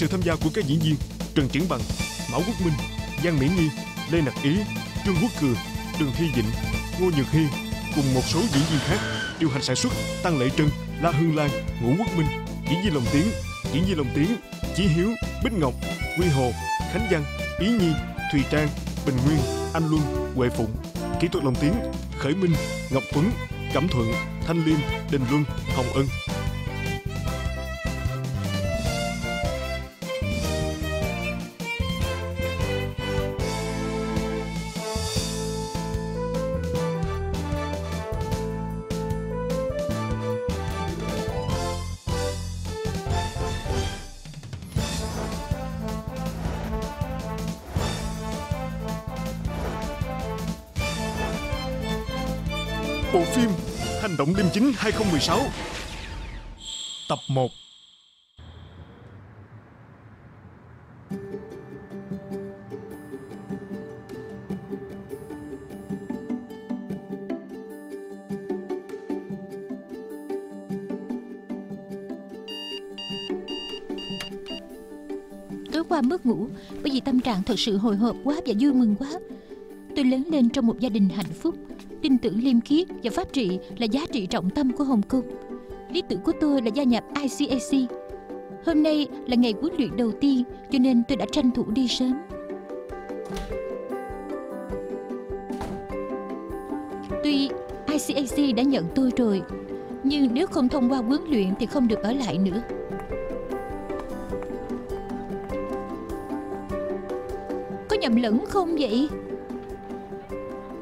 sự tham gia của các diễn viên Trần Triển Bằng, Mão Quốc Minh, Giang Mỹ Nhi, Lê Nặc Ý, Trương Quốc Cường, Trần Thi Dịnh, Ngô Nhược Hy cùng một số diễn viên khác điều hành sản xuất Tăng Lệ Trân, La Hương Lan, Ngũ Quốc Minh, diễn viên lồng tiếng, diễn viên lồng tiếng, Chí Hiếu, Bích Ngọc, Quy Hồ, Khánh Văn, Ý Nhi, Thùy Trang, Bình Nguyên, Anh Luân, Huệ Phụng, kỹ thuật lồng tiếng, Khởi Minh, Ngọc Tuấn, Cẩm Thuận, Thanh Liêm, Đình Luân, Hồng Ân. Bộ phim Hành động đêm chính 2016 Tập 1 Tối qua mất ngủ bởi vì tâm trạng thật sự hồi hộp quá và vui mừng quá. Tôi lớn lên trong một gia đình hạnh phúc, tin tưởng liêm khiết và pháp trị là giá trị trọng tâm của Hồng Kông. Lý tưởng của tôi là gia nhập ICAC. Hôm nay là ngày huấn luyện đầu tiên cho nên tôi đã tranh thủ đi sớm. Tuy ICAC đã nhận tôi rồi, nhưng nếu không thông qua huấn luyện thì không được ở lại nữa. Có nhầm lẫn không vậy?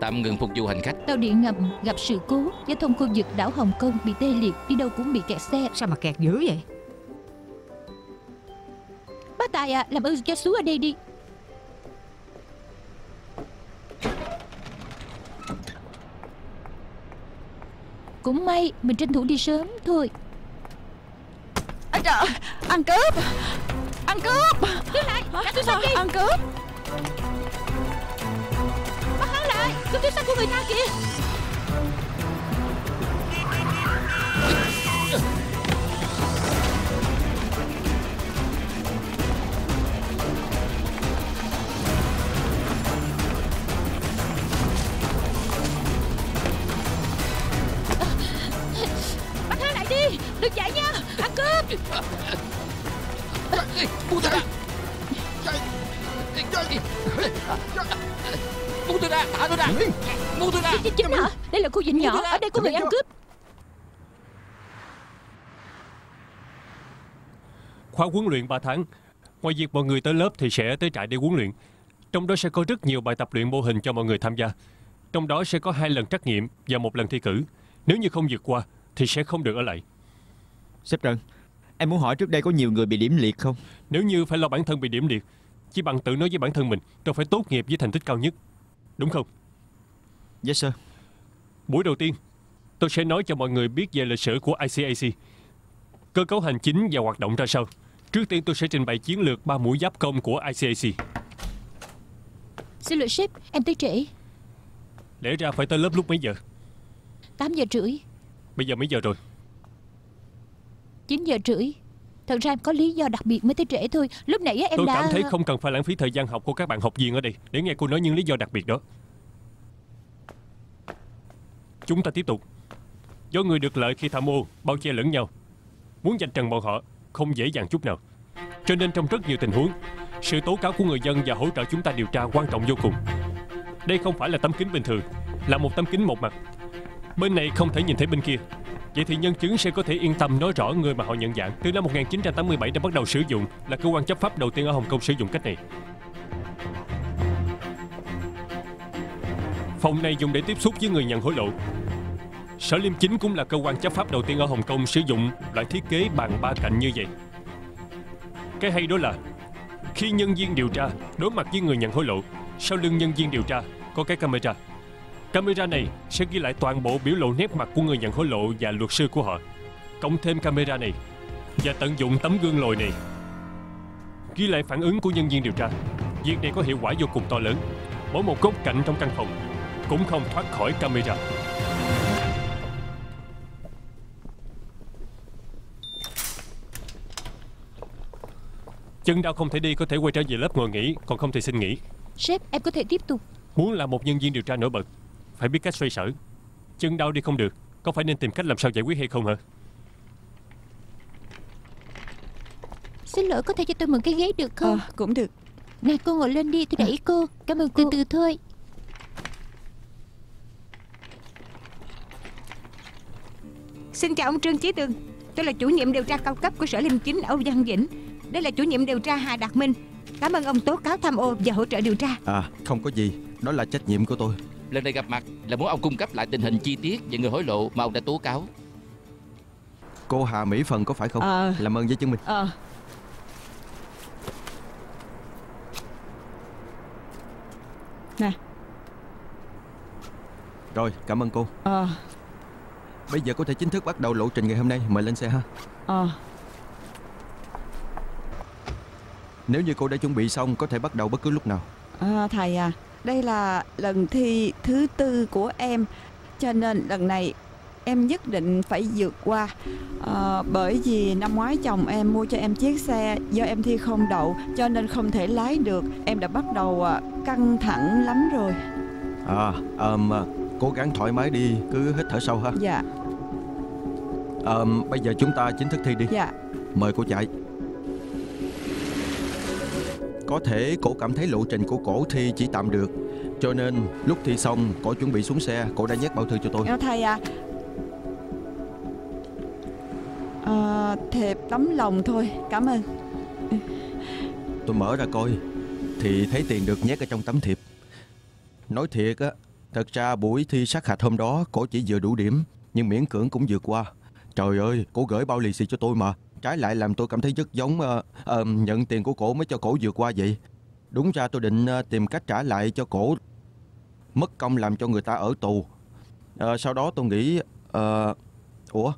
Tạm ngừng phục vụ hành khách Tàu điện ngầm gặp sự cố Giao thông khu vực đảo Hồng Kông bị tê liệt Đi đâu cũng bị kẹt xe. Sao mà kẹt dữ vậy? Bác Tài à làm ơn cho xuống ở đây đi. Cũng may mình tranh thủ đi sớm thôi. À, trời, Ăn cướp Ăn cướp. Đứng lại Đặt sách đi Ăn cướp Okay. Khóa huấn luyện 3 tháng. Ngoài việc mọi người tới lớp thì sẽ tới trại để huấn luyện. Trong đó sẽ có rất nhiều bài tập luyện mô hình cho mọi người tham gia. Trong đó sẽ có hai lần trắc nghiệm và một lần thi cử. Nếu như không vượt qua thì sẽ không được ở lại. Sếp Trần Em muốn hỏi trước đây có nhiều người bị điểm liệt không Nếu như phải lo bản thân bị điểm liệt, chỉ bằng tự nói với bản thân mình tôi phải tốt nghiệp với thành tích cao nhất. Đúng không? Yes sir Buổi đầu tiên, tôi sẽ nói cho mọi người biết về lịch sử của ICAC. Cơ cấu hành chính và hoạt động ra sao. Trước tiên tôi sẽ trình bày chiến lược ba mũi giáp công của ICAC. Xin lỗi sếp Em tới trễ Lẽ ra phải tới lớp lúc mấy giờ? 8 giờ rưỡi Bây giờ mấy giờ rồi? 9 giờ rưỡi Thật ra em có lý do đặc biệt mới tới trễ thôi Lúc nãy em Tôi đã cảm thấy không cần phải lãng phí thời gian học của các bạn học viên ở đây để nghe cô nói những lý do đặc biệt đó. Chúng ta tiếp tục. Do người được lợi khi tham ô, bao che lẫn nhau. Muốn giành trần bọn họ không dễ dàng chút nào. Cho nên trong rất nhiều tình huống, sự tố cáo của người dân và hỗ trợ chúng ta điều tra quan trọng vô cùng. Đây không phải là tấm kính bình thường, là một tấm kính một mặt. Bên này không thể nhìn thấy bên kia. Vậy thì nhân chứng sẽ có thể yên tâm nói rõ người mà họ nhận dạng từ năm 1987 đã bắt đầu sử dụng là cơ quan chấp pháp đầu tiên ở Hồng Kông sử dụng cách này. Phòng này dùng để tiếp xúc với người nhận hối lộ. Sở Liêm Chính cũng là cơ quan chấp pháp đầu tiên ở Hồng Kông sử dụng loại thiết kế bàn ba cạnh như vậy. Cái hay đó là khi nhân viên điều tra đối mặt với người nhận hối lộ, sau lưng nhân viên điều tra có cái camera. Camera này sẽ ghi lại toàn bộ biểu lộ nét mặt của người nhận hối lộ và luật sư của họ. Cộng thêm camera này và tận dụng tấm gương lồi này ghi lại phản ứng của nhân viên điều tra. Việc này có hiệu quả vô cùng to lớn. Mỗi một góc cạnh trong căn phòng cũng không thoát khỏi camera. Chân đau không thể đi có thể quay trở về lớp ngồi nghỉ Còn không thì xin nghỉ. Sếp em có thể tiếp tục. Muốn là một nhân viên điều tra nổi bật Phải biết cách xoay sở. Chân đau đi không được Có phải nên tìm cách làm sao giải quyết hay không hả? Xin lỗi có thể cho tôi mượn cái ghế được không? Ờ cũng được. Nè cô ngồi lên đi tôi đẩy cô. Cảm ơn cô. Từ từ thôi. Xin chào ông Trương Chí Tường. Tôi là chủ nhiệm điều tra cao cấp của Sở Liêm Chính Âu Văn Vĩnh Đây là chủ nhiệm điều tra Hà Đạt Minh. Cảm ơn ông tố cáo tham ô và hỗ trợ điều tra. À không có gì. Đó là trách nhiệm của tôi. Lần này gặp mặt là muốn ông cung cấp lại tình hình chi tiết về người hối lộ mà ông đã tố cáo. Cô Hà Mỹ Phần có phải không? Ờ. Làm ơn giấy chứng minh. Ờ. Rồi cảm ơn cô. Ờ. Bây giờ có thể chính thức bắt đầu lộ trình ngày hôm nay. Mời lên xe ha. Ờ Nếu như cô đã chuẩn bị xong Có thể bắt đầu bất cứ lúc nào. À, Thầy à Đây là lần thi thứ tư của em. Cho nên lần này em nhất định phải vượt qua. À, Bởi vì năm ngoái chồng em mua cho em chiếc xe Do em thi không đậu Cho nên không thể lái được. Em đã bắt đầu à, căng thẳng lắm rồi. À à, Cố gắng thoải mái đi Cứ hít thở sâu ha. Dạ. Ờm, Bây giờ chúng ta chính thức thi đi. Dạ. Mời cô chạy Có thể cổ cảm thấy lộ trình của cổ thi chỉ tạm được. Cho nên lúc thi xong Cổ chuẩn bị xuống xe. Cổ đã nhét bao thư cho tôi. Thầy à. À, Thiệp tấm lòng thôi. Cảm ơn. Tôi mở ra coi Thì thấy tiền được nhét ở trong tấm thiệp. Nói thiệt á Thật ra buổi thi sát hạch hôm đó Cổ chỉ vừa đủ điểm Nhưng miễn cưỡng cũng vượt qua. Trời ơi Cổ gửi bao lì xì cho tôi mà Trái lại làm tôi cảm thấy rất giống uh, uh, Nhận tiền của cổ mới cho cổ vượt qua vậy. Đúng ra tôi định uh, tìm cách trả lại cho cổ. Mất công làm cho người ta ở tù. Uh, Sau đó tôi nghĩ uh, Ủa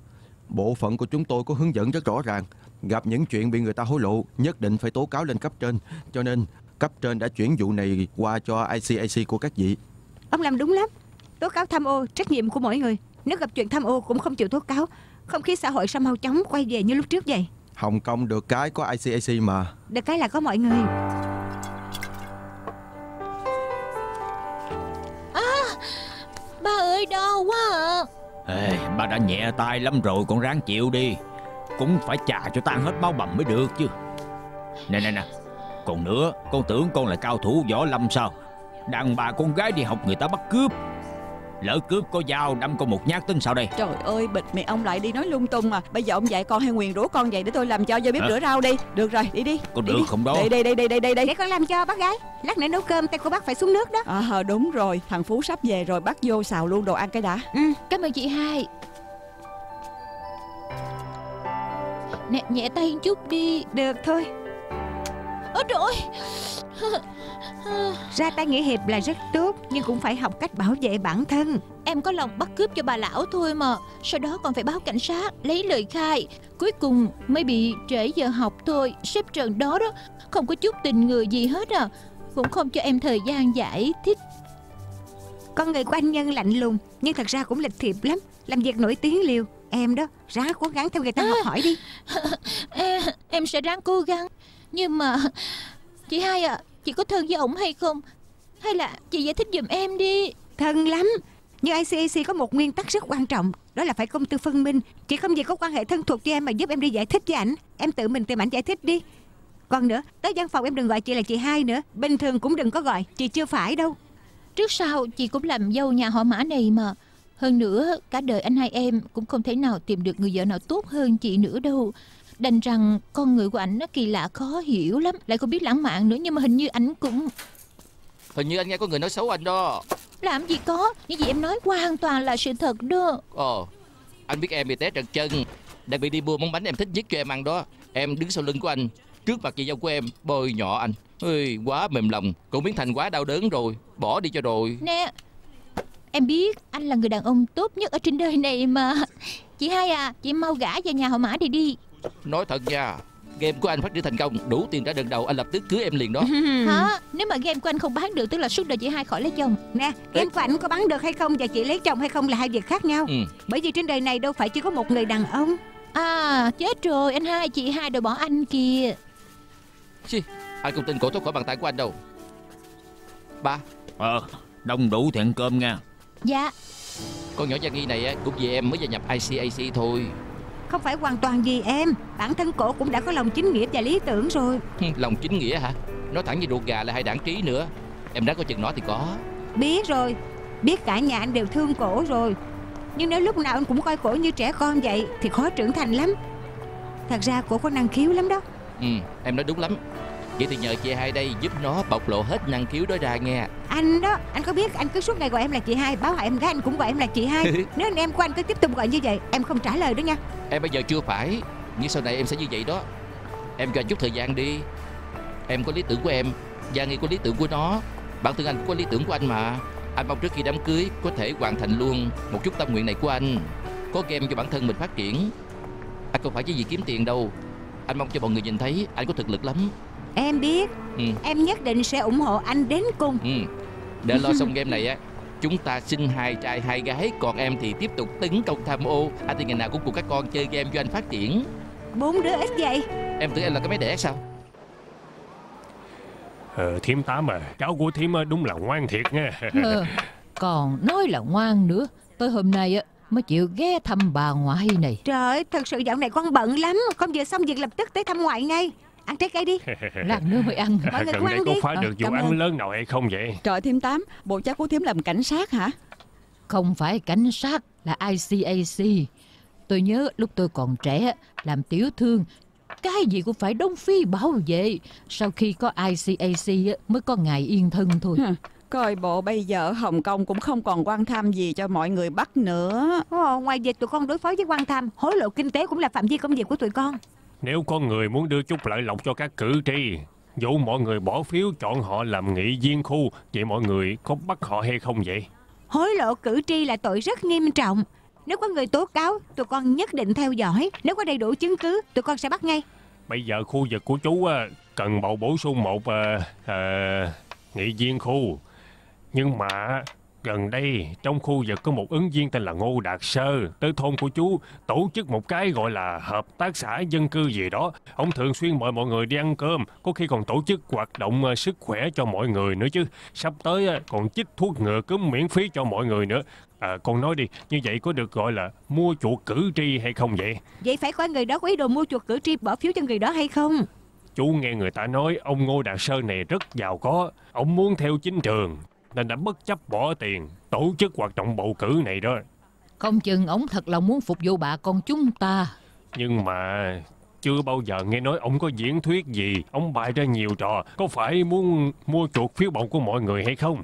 Bộ phận của chúng tôi có hướng dẫn rất rõ ràng. Gặp những chuyện bị người ta hối lộ Nhất định phải tố cáo lên cấp trên. Cho nên cấp trên đã chuyển vụ này qua cho ICAC của các vị. Ông làm đúng lắm. Tố cáo tham ô trách nhiệm của mỗi người. Nếu gặp chuyện tham ô cũng không chịu tố cáo. Không khí xã hội sao mau chóng quay về như lúc trước vậy? Hồng Kông được cái có ICAC mà. Được cái là có mọi người. Ba ơi đau quá à Ê, Bà đã nhẹ tay lắm rồi Con ráng chịu đi. Cũng phải chà cho tan hết máu bầm mới được chứ. Nè nè nè. Còn nữa Con tưởng con là cao thủ võ lâm sao? Đàn bà con gái đi học người ta bắt cướp Lỡ cướp có dao đâm con một nhát tính sao đây? Trời ơi bịt miệng ông lại đi nói lung tung mà Bây giờ ông dạy con hay nguyền rủa con vậy để tôi làm cho vô bếp Hả? rửa rau đi. Được rồi đi đi. Có đi được đi. không đó? Đây đây đây đây đây đây đây. Để con làm cho bác gái. Lát nữa nấu cơm tay cô bác phải xuống nước đó. À hờ, đúng rồi. Thằng Phú sắp về rồi bắt vô xào luôn đồ ăn cái đã. Ừ. Cảm ơn chị hai. Nè nhẹ tay chút đi. Được thôi. Ôi trời ơi Ra tay nghĩa hiệp là rất tốt Nhưng cũng phải học cách bảo vệ bản thân. Em có lòng bắt cướp cho bà lão thôi mà. Sau đó còn phải báo cảnh sát Lấy lời khai. Cuối cùng mới bị trễ giờ học thôi. Sếp Trần đó đó Không có chút tình người gì hết à. Cũng không cho em thời gian giải thích. Con người của anh Nhân lạnh lùng Nhưng thật ra cũng lịch thiệp lắm. Làm việc nổi tiếng liều. Em đó ráng cố gắng theo người ta học hỏi đi. Em, em sẽ ráng cố gắng. Nhưng mà Chị hai à Chị có thân với ổng hay không? Hay là chị giải thích giùm em đi. Thân lắm. Nhưng ICAC có một nguyên tắc rất quan trọng Đó là phải công tư phân minh. Chị không gì có quan hệ thân thuộc với em mà giúp em đi giải thích với ảnh. Em tự mình tìm ảnh giải thích đi. Còn nữa Tới văn phòng em đừng gọi chị là chị hai nữa. Bình thường cũng đừng có gọi Chị chưa phải đâu. Trước sau chị cũng làm dâu nhà họ mã này mà. Hơn nữa cả đời anh hai em Cũng không thể nào tìm được người vợ nào tốt hơn chị nữa đâu Đành rằng con người của ảnh nó kỳ lạ khó hiểu lắm. Lại không biết lãng mạn nữa Nhưng mà hình như ảnh cũng Hình như anh nghe có người nói xấu anh đó. Làm gì có Những gì em nói hoàn toàn là sự thật đó. Ồ Anh biết em bị té trật chân Đang bị đi mua món bánh em thích nhất cho em ăn đó. Em đứng sau lưng của anh Trước mặt chị dâu của em Bôi nhỏ anh. Ôi, Quá mềm lòng Cũng biến thành quá đau đớn rồi Bỏ đi cho rồi. Nè Em biết anh là người đàn ông tốt nhất ở trên đời này mà. Chị hai à Chị mau gả vào nhà họ mã đi đi Nói thật nha Game của anh phát triển thành công Đủ tiền trả đơn đầu Anh lập tức cưới em liền đó. Hả? Nếu mà game của anh không bán được Tức là suốt đời chị hai khỏi lấy chồng. Nè Em của ảnh có bắn được hay không Và chị lấy chồng hay không là hai việc khác nhau. Ừ. Bởi vì trên đời này đâu phải chỉ có một người đàn ông. À chết rồi Anh hai chị hai đều bỏ anh kìa. Chi, Ai không tin cổ thoát khỏi bàn tay của anh đâu. Ba. Ờ Đông đủ thì ăn cơm nha. Dạ. Con nhỏ Gia Nghi này á, cũng vì em mới gia nhập ICAC thôi Không phải hoàn toàn vì em. Bản thân cổ cũng đã có lòng chính nghĩa và lý tưởng rồi. Hừ, Lòng chính nghĩa hả? Nói thẳng như ruột gà là hai đảng trí nữa. Em đã có chừng nó thì có. Biết rồi. Biết cả nhà anh đều thương cổ rồi. Nhưng nếu lúc nào anh cũng coi cổ như trẻ con vậy Thì khó trưởng thành lắm. Thật ra cổ có năng khiếu lắm đó. Ừ em nói đúng lắm Vậy thì nhờ chị hai đây giúp nó bộc lộ hết năng khiếu đó ra nghe. Anh đó Anh có biết anh cứ suốt ngày gọi em là chị hai Báo hại em gái anh cũng gọi em là chị hai. Nếu anh em của anh cứ tiếp tục gọi như vậy Em không trả lời đó nha. Em bây giờ chưa phải. Nhưng sau này em sẽ như vậy đó. Em cho anh chút thời gian đi. Em có lý tưởng của em. Gia Nghi có lý tưởng của nó. Bản thân anh cũng có lý tưởng của anh mà. Anh mong trước khi đám cưới Có thể hoàn thành luôn Một chút tâm nguyện này của anh. Có game cho bản thân mình phát triển. Anh không phải chỉ vì kiếm tiền đâu. Anh mong cho mọi người nhìn thấy Anh có thực lực lắm Em biết. Ừ. Em nhất định sẽ ủng hộ anh đến cùng. Ừ. Để lo xong game này á Chúng ta sinh hai trai hai gái Còn em thì tiếp tục tấn công tham ô. Anh thì ngày nào cũng cùng các con chơi game cho anh phát triển. Bốn đứa ít vậy. Em tưởng em là cái máy đẻ sao? Ờ, thím tám à, cháu của thím á, đúng là ngoan thiệt nha. Ờ, Còn nói là ngoan nữa Tới hôm nay á mới chịu ghé thăm bà ngoại này. Trời ơi, thật sự dạo này con bận lắm Con vừa xong việc lập tức tới thăm ngoại ngay Ăn trái cây đi Lát nữa mới ăn Mọi người Gần đây ăn có đi. phá Ờ, được vụ cảm ăn ơn. lớn nào hay không vậy? Trời thím tám, bộ cháu của thím làm cảnh sát hả? Không phải cảnh sát là ICAC Tôi nhớ lúc tôi còn trẻ Làm tiểu thương Cái gì cũng phải đóng phí bảo vệ Sau khi có ICAC mới có ngày yên thân thôi Hừ, Coi bộ bây giờ ở Hồng Kông cũng không còn quan tham gì cho mọi người bắt nữa. Ồ, ngoài việc tụi con đối phó với quan tham Hối lộ kinh tế cũng là phạm vi công việc của tụi con Nếu có người muốn đưa chút lợi lộc cho các cử tri, dụ mọi người bỏ phiếu chọn họ làm nghị viên khu, vậy mọi người có bắt họ hay không vậy? Hối lộ cử tri là tội rất nghiêm trọng Nếu có người tố cáo Tụi con nhất định theo dõi Nếu có đầy đủ chứng cứ Tụi con sẽ bắt ngay Bây giờ khu vực của chú á, cần bầu bổ sung một ờ, ờ, nghị viên khu. Nhưng mà gần đây trong khu vực có một ứng viên tên là Ngô Đạt Sơ tới thôn của chú tổ chức một cái gọi là hợp tác xã dân cư gì đó. Ông thường xuyên mời mọi người đi ăn cơm, có khi còn tổ chức hoạt động ờ, sức khỏe cho mọi người nữa chứ. Sắp tới á, còn chích thuốc ngừa cúm miễn phí cho mọi người nữa. À, con nói đi, như vậy có được gọi là mua chuộc cử tri hay không vậy? Vậy phải coi người đó có ý đồ mua chuộc cử tri bỏ phiếu cho người đó hay không Chú nghe người ta nói ông Ngô Đạt Sơn này rất giàu có, ông muốn theo chính trường nên đã bất chấp bỏ tiền tổ chức hoạt động bầu cử này đó. Không chừng ổng thật lòng muốn phục vụ bà con chúng ta Nhưng mà chưa bao giờ nghe nói ông có diễn thuyết gì, ông bày ra nhiều trò, có phải muốn mua chuộc phiếu bầu của mọi người hay không?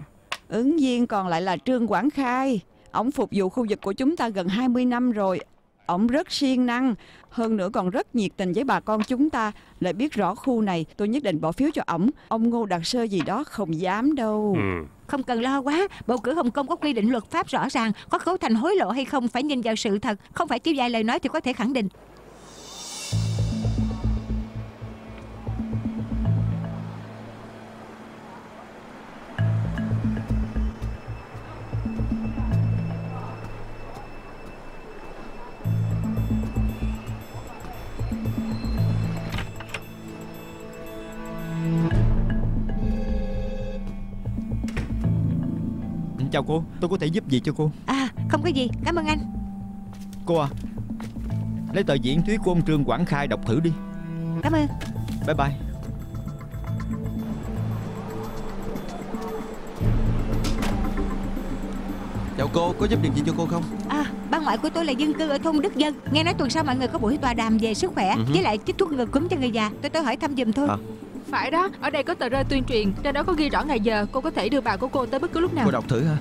Ứng viên còn lại là Trương Quảng Khai. Ông phục vụ khu vực của chúng ta gần 20 năm rồi. Ông rất siêng năng, hơn nữa còn rất nhiệt tình với bà con chúng ta. Lại biết rõ khu này, tôi nhất định bỏ phiếu cho ổng. Ông Ngô Đạt Sơ gì đó không dám đâu. Ừ. Không cần lo quá, Bầu cử Hồng Kông có quy định luật pháp rõ ràng, Có cấu thành hối lộ hay không phải nhìn vào sự thật, Không phải chỉ vài lời nói thì có thể khẳng định. Chào cô, tôi có thể giúp gì cho cô? À không có gì Cảm ơn anh Cô à, lấy tờ diễn thuyết của ông Trương Quảng Khai đọc thử đi. Cảm ơn Bye bye. Chào cô, có giúp được gì cho cô không? À ban ngoại của tôi là dân cư ở thôn Đức Dân Nghe nói tuần sau mọi người có buổi tọa đàm về sức khỏe Ừ hứ. Với lại chích thuốc ngừa cúm cho người già Tôi tới hỏi thăm giùm thôi À. Phải đó, ở đây có tờ rơi tuyên truyền Trên đó có ghi rõ ngày giờ. Cô có thể đưa bà của cô tới bất cứ lúc nào. Cô đọc thử ha.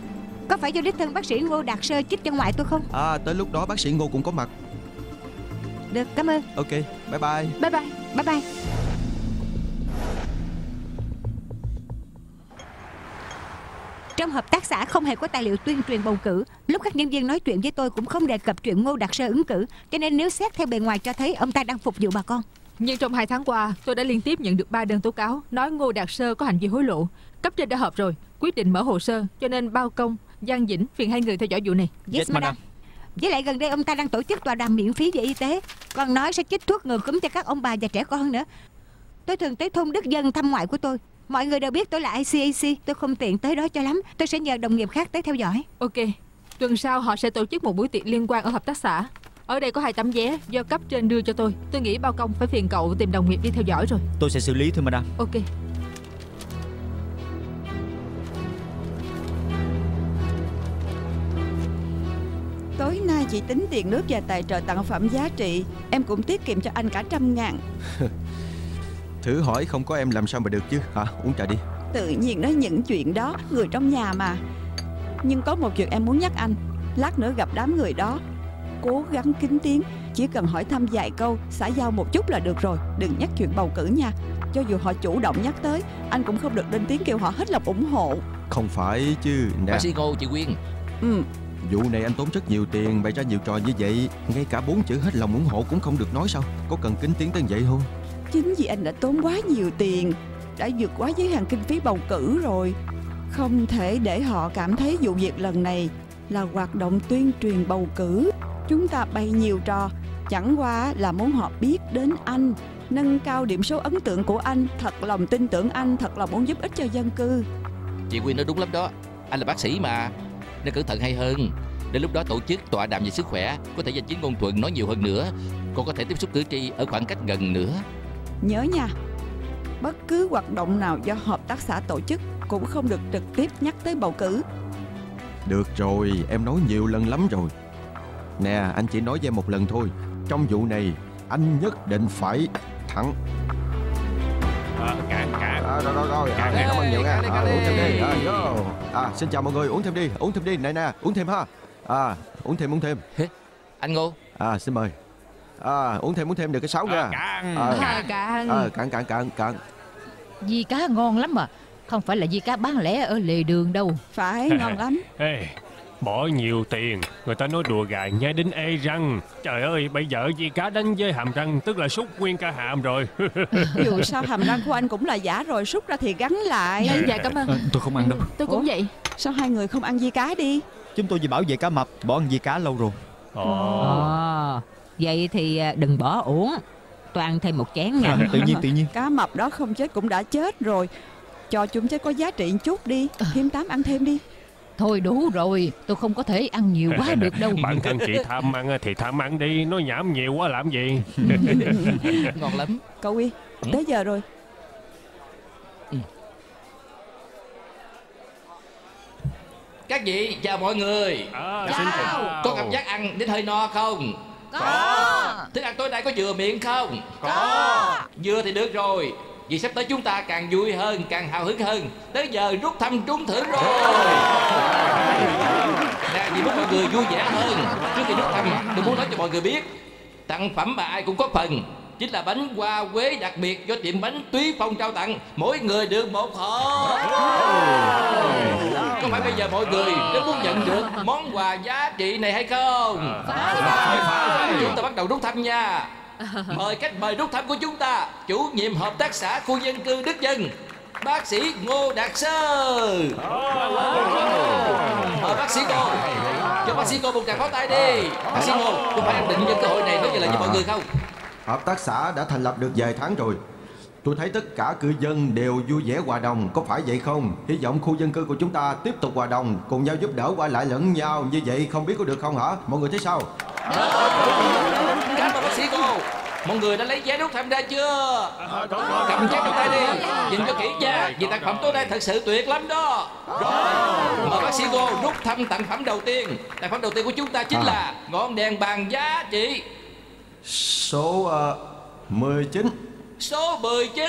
Có phải do đích thân bác sĩ Ngô Đạt Sơ chích cho ngoại tôi không? À, tới lúc đó bác sĩ Ngô cũng có mặt. Được cảm ơn. Ok, bye bye. Bye bye Bye bye. Trong hợp tác xã không hề có tài liệu tuyên truyền bầu cử. Lúc các nhân viên nói chuyện với tôi cũng không đề cập chuyện Ngô Đạt Sơ ứng cử. Cho nên nếu xét theo bề ngoài cho thấy ông ta đang phục vụ bà con Nhưng trong hai tháng qua Tôi đã liên tiếp nhận được ba đơn tố cáo Nói Ngô Đạt Sơ có hành vi hối lộ. Cấp trên đã họp rồi Quyết định mở hồ sơ Cho nên Bao Công, Giang Dĩnh phiền hai người theo dõi vụ này. Yes, madam. Với lại gần đây ông ta đang tổ chức tọa đàm miễn phí về y tế. Còn nói sẽ chích thuốc ngừa cúm cho các ông bà và trẻ con nữa. Tôi thường tới thôn Đức Dân thăm ngoại của tôi. Mọi người đều biết tôi là ICAC Tôi không tiện tới đó cho lắm. Tôi sẽ nhờ đồng nghiệp khác tới theo dõi. Ok Tuần sau họ sẽ tổ chức một buổi tiệc liên quan ở hợp tác xã Ở đây có hai tấm vé do cấp trên đưa cho tôi. Tôi nghĩ bao công phải phiền cậu tìm đồng nghiệp đi theo dõi rồi. Tôi sẽ xử lý thôi madam. Ok. Tối nay chị tính tiền nước và tài trợ tặng phẩm giá trị. Em cũng tiết kiệm cho anh cả trăm ngàn. Thử hỏi không có em làm sao mà được chứ? Hả? Uống trà đi. Tự nhiên nói những chuyện đó Người trong nhà mà. Nhưng có một chuyện em muốn nhắc anh. Lát nữa gặp đám người đó Cố gắng kính tiếng. Chỉ cần hỏi thăm vài câu xã giao một chút là được rồi. Đừng nhắc chuyện bầu cử nha. Cho dù họ chủ động nhắc tới Anh cũng không được lên tiếng kêu họ hết lòng ủng hộ. Không phải chứ Nè. Bác sĩ Ngô chị Quyên. Ừ. Vụ này anh tốn rất nhiều tiền Bày ra nhiều trò như vậy. Ngay cả bốn chữ hết lòng ủng hộ cũng không được nói sao? Có cần kính tiếng tới vậy không? Chính vì anh đã tốn quá nhiều tiền Đã vượt quá giới hạn kinh phí bầu cử rồi. Không thể để họ cảm thấy vụ việc lần này Là hoạt động tuyên truyền bầu cử Chúng ta bày nhiều trò. Chẳng qua là muốn họ biết đến anh Nâng cao điểm số ấn tượng của anh Thật lòng tin tưởng anh Thật lòng muốn giúp ích cho dân cư. Chị Quyên nói đúng lắm đó. Anh là bác sĩ mà. Nên cẩn thận hay hơn. Đến lúc đó tổ chức tọa đàm về sức khỏe Có thể danh chính ngôn thuận nói nhiều hơn nữa. Còn có thể tiếp xúc cử tri ở khoảng cách gần nữa. Nhớ nha. Bất cứ hoạt động nào do hợp tác xã tổ chức Cũng không được trực tiếp nhắc tới bầu cử. Được rồi em nói nhiều lần lắm rồi Nè anh chỉ nói với em một lần thôi. Trong vụ này anh nhất định phải thắng. À, cạn cạn à, Rồi rồi rồi. À, Cảm ơn nhiều nha. À, Uống thêm đi. à, vô. à, Xin chào mọi người uống thêm đi Uống thêm đi. Này nè uống thêm ha. À, Uống thêm uống thêm. Anh Ngô? À, Xin mời. À, Uống thêm uống thêm được cái sáu nha cạn à, cạn à, Cạn cạn cạn cạn Di cá ngon lắm mà Không phải là di cá bán lẻ ở lề đường đâu. Phải ngon lắm bỏ nhiều tiền. Người ta nói đùa gà nhai đến ê răng. Trời ơi bây giờ gì cá đánh với hàm răng Tức là xúc nguyên cả hàm rồi. Dù sao hàm răng của anh cũng là giả rồi Rút ra thì gắn lại. Dạ cảm ơn. Tôi không ăn đâu. Tôi cũng Ủa? vậy. Sao hai người không ăn di cá đi? Chúng tôi vì bảo vệ cá mập Bỏ ăn gì cá lâu rồi. Ồ, Ờ Vậy thì à, đừng bỏ uổng Toàn thêm một chén nha. Tự nhiên tự nhiên. Cá mập đó không chết cũng đã chết rồi. Cho chúng chết có giá trị một chút đi. Thêm tám ăn thêm đi Thôi đủ rồi Tôi không có thể ăn nhiều quá được đâu. Bản thân chị tham ăn thì tham ăn đi Nói nhảm nhiều quá làm gì? Ngon lắm. Cậu Uy Ừ. Tới giờ rồi. Các vị chào mọi người. À, xin chào. Có cảm giác ăn đến hơi no không? Có. Thức ăn tối nay có vừa miệng không? Có. Vừa thì được rồi Vì sắp tới chúng ta càng vui hơn Càng hào hứng hơn. Tới giờ rút thăm trúng thưởng rồi. Nè vì muốn mọi người vui vẻ hơn Trước khi rút thăm tôi muốn nói cho mọi người biết Tặng phẩm mà ai cũng có phần. Chính là bánh hoa quế đặc biệt do tiệm bánh Túy Phong trao tặng. Mỗi người được một hộp. Có phải bây giờ mọi người đã muốn nhận được món quà giá trị này hay không? Phải. Chúng ta bắt đầu rút thăm nha Mời cách mời rút thăm của chúng ta Chủ nhiệm hợp tác xã khu dân cư Đức Dân Bác sĩ Ngô Đạt Sơ Mời bác sĩ Ngô Cho bác sĩ Ngô một tràng pháo tay đi Bác sĩ Ngô Có phải em định nhân cơ hội này nói gì lại với mọi người không? Hợp tác xã đã thành lập được vài tháng rồi Tôi thấy tất cả cư dân đều vui vẻ hòa đồng Có phải vậy không? Hy vọng khu dân cư của chúng ta tiếp tục hòa đồng Cùng nhau giúp đỡ qua lại lẫn nhau Như vậy không biết có được không hả? Mọi người thấy sao? Ngô Mọi người đã lấy vé rút thăm ra chưa? Cầm chắc trong tay đi. Nhìn cho kỹ nha. Vì tặng phẩm tối nay thật sự tuyệt lắm đó. Rồi. Mời bác sĩ Ngô rút thăm tặng phẩm đầu tiên. Tặng phẩm đầu tiên của chúng ta chính À. là Ngọn đèn bàn giá trị Số uh, 19 Số 19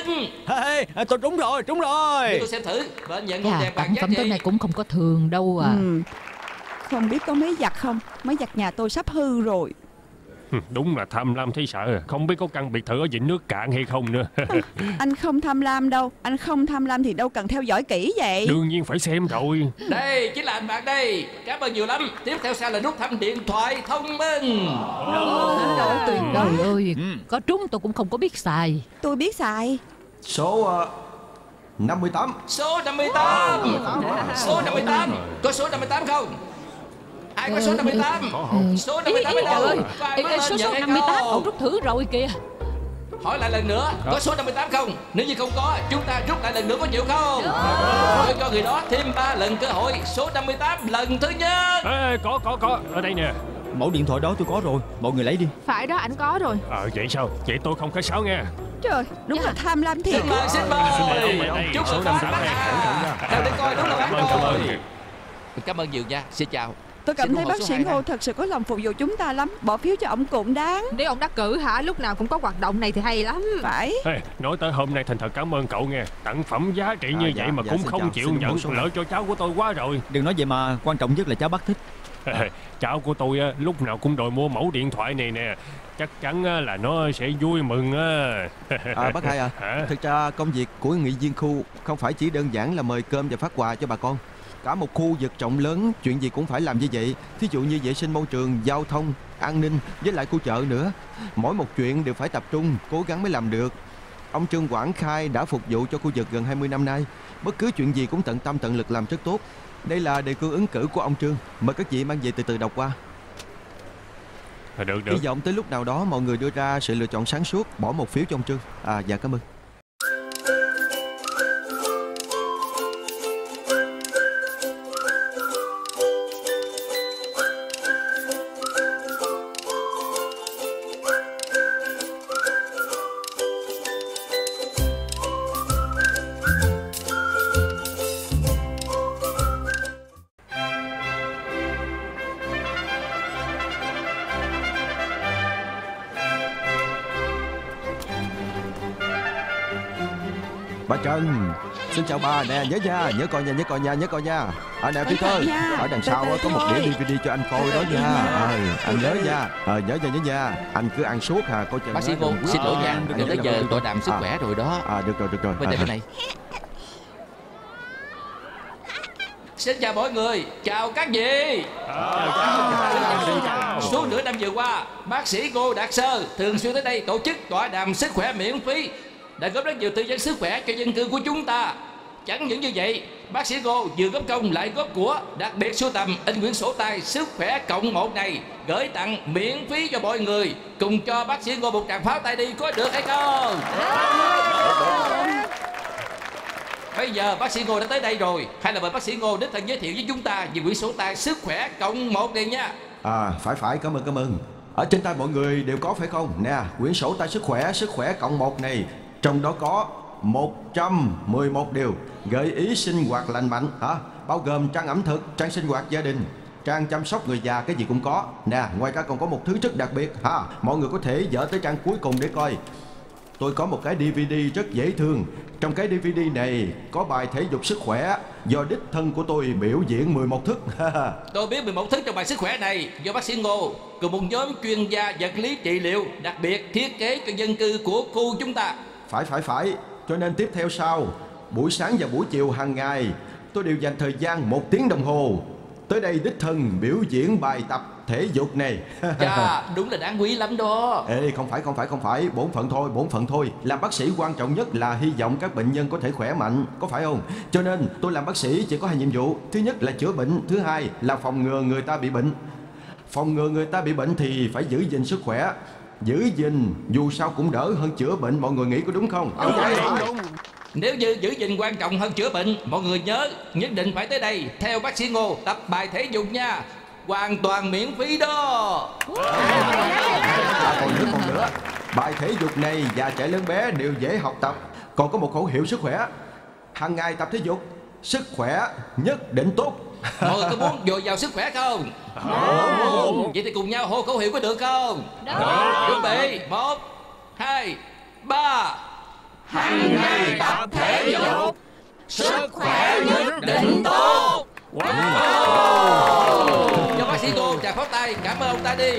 Ê, ê, tôi trúng rồi trúng Để rồi tôi xem thử. Bên nhận ngọn Dạ đèn bàn tặng giá phẩm tối nay cũng không có thường đâu à. Ừ. Không biết có máy giặt không? Máy giặt nhà tôi sắp hư rồi Đúng là tham lam thấy sợ. Không biết có căn biệt thự ở vịnh nước cạn hay không nữa. Anh không tham lam đâu. Anh không tham lam thì đâu cần theo dõi kỹ vậy. Đương nhiên phải xem rồi. Đây chính là anh bạn đây. Cảm ơn nhiều lắm. Tiếp theo sẽ là rút thăm điện thoại thông minh. Đồ tuyệt Trời ơi. Có trúng tôi cũng không có biết xài. Tôi biết xài. Số uh, 58 Số 58 Số 58 Có số 58 không? Ai có số 58 Số Ý, 58 ý, đâu? trời ơi. Ý, ý, Số số nhận hay 58 không? Ông rút thử rồi kìa Hỏi lại lần nữa. Có số 58 không? Nếu như không có Chúng ta rút lại lần nữa có chịu không? Tôi cho người đó thêm 3 lần cơ hội. Số 58 lần thứ nhất. Ê, có có có. Ở đây nè. Mẫu điện thoại đó tôi có rồi. Mọi người lấy đi. Phải đó ảnh có rồi. Ờ vậy sao? Vậy tôi không khách sáo nghe Trời đúng là tham lam thiệt. Xin mời xin mời. Chúc số mừng nha Đâu để coi đúng là ơn. rồi Cảm ơn nhiều nha. Xin chào Tôi cảm thấy bác sĩ Ngô thật sự có lòng phục vụ chúng ta lắm. Bỏ phiếu cho ông cũng đáng. Nếu ông đắc cử hả? Lúc nào cũng có hoạt động này thì hay lắm. Phải. Ê, nói tới hôm nay thành thật cảm ơn cậu nghe. Tặng phẩm giá trị như À, dạ, vậy mà dạ, cũng không chào. chịu Xin nhận lỡ cho cháu của tôi quá rồi. Đừng nói vậy mà Quan trọng nhất là cháu bác thích. Cháu của tôi á, lúc nào cũng đòi mua mẫu điện thoại này nè. Chắc chắn á, là nó sẽ vui mừng á. À bác hai à. Hả? Thực ra công việc của nghị viên khu Không phải chỉ đơn giản là mời cơm và phát quà cho bà con Cả một khu vực rộng lớn. Chuyện gì cũng phải làm như vậy. Thí dụ như vệ sinh môi trường, giao thông, an ninh Với lại khu chợ nữa. Mỗi một chuyện đều phải tập trung Cố gắng mới làm được. Ông Trương Quảng Khai đã phục vụ cho khu vực gần 20 năm nay. Bất cứ chuyện gì cũng tận tâm tận lực làm rất tốt. Đây là đề cương ứng cử của ông Trương. Mời các vị mang về từ từ đọc qua. Được được. Hy vọng tới lúc nào đó mọi người đưa ra sự lựa chọn sáng suốt Bỏ một phiếu cho ông Trương. À dạ cảm ơn chào bà nè nhớ nha Nhớ coi nha nhớ coi nha nhớ coi nha. À nè thận nha. Ở đằng sau có một đĩa DVD cho anh coi đó nha. Ờ anh nhớ nha Ờ nhớ nha nhớ nha. Anh cứ ăn suốt hà coi chừng Bác sĩ đừng xin lỗi nha À, Đến tới giờ rồi. đàm sức À, khỏe rồi đó. À được rồi được rồi. Bên đây À, bên này. Xin chào mọi người Chào các vị. Suốt nửa năm vừa qua Bác sĩ Ngô Đạt Sơ Thường xuyên tới đây tổ chức tọa đàm sức khỏe miễn phí Đã góp rất nhiều tư vấn sức khỏe cho dân cư của chúng ta Chẳng những như vậy, Bác sĩ Ngô vừa góp công lại góp của Đặc biệt sưu tầm in quyển sổ tay Sức khỏe cộng một này Gửi tặng miễn phí cho mọi người Cùng cho bác sĩ Ngô một tràng pháo tay đi Có được hay không? Bây giờ bác sĩ Ngô đã tới đây rồi. Hay là mời bác sĩ Ngô đích thân giới thiệu với chúng ta Về quyển sổ tay sức khỏe cộng một này nha. À phải phải. Cảm ơn cảm ơn. Ở trên tay mọi người đều có phải không? Nè, quyển sổ tay sức khỏe Sức khỏe cộng một này. Trong đó có 111 điều Gợi ý sinh hoạt lành mạnh hả? Bao gồm trang ẩm thực Trang sinh hoạt gia đình Trang chăm sóc người già cái gì cũng có. Nè ngoài ra còn có một thứ rất đặc biệt ha Mọi người có thể dở tới trang cuối cùng để coi. Tôi có một cái DVD rất dễ thương. Trong cái DVD này có bài thể dục sức khỏe Do đích thân của tôi biểu diễn 11 thức. Tôi biết 11 thức trong bài sức khỏe này Do bác sĩ Ngô Cùng một nhóm chuyên gia vật lý trị liệu Đặc biệt thiết kế cho dân cư của khu chúng ta. Phải phải phải Cho nên tiếp theo sau Buổi sáng và buổi chiều hàng ngày Tôi đều dành thời gian một tiếng đồng hồ. Tới đây đích thân biểu diễn bài tập thể dục này. Chà đúng là đáng quý lắm đó. Ê không phải không phải không phải Bổn phận thôi bổn phận thôi. Làm bác sĩ quan trọng nhất là hy vọng các bệnh nhân có thể khỏe mạnh Có phải không? Cho nên tôi làm bác sĩ chỉ có hai nhiệm vụ. Thứ nhất là chữa bệnh Thứ hai là phòng ngừa người ta bị bệnh. Phòng ngừa người ta bị bệnh thì phải giữ gìn sức khỏe Giữ gìn dù sao cũng đỡ hơn chữa bệnh Mọi người nghĩ có đúng không? Đúng rồi, đúng, Nếu như giữ gìn quan trọng hơn chữa bệnh Mọi người nhớ nhất định phải tới đây Theo bác sĩ Ngô tập bài thể dục nha. Hoàn toàn miễn phí đó. À, còn nữa còn nữa. Bài thể dục này già trẻ lớn bé đều dễ học tập. Còn có một khẩu hiệu sức khỏe. Hàng ngày tập thể dục Sức khỏe nhất định tốt. Mọi người có muốn dồi dào sức khỏe không? Vậy thì cùng nhau hô khẩu hiệu có được không? Chuẩn bị một, hai, ba. Hàng ngày tập thể dục, sức khỏe nhất định tốt. Cho bác sĩ cô chào pháo tay, cảm ơn ông ta đi.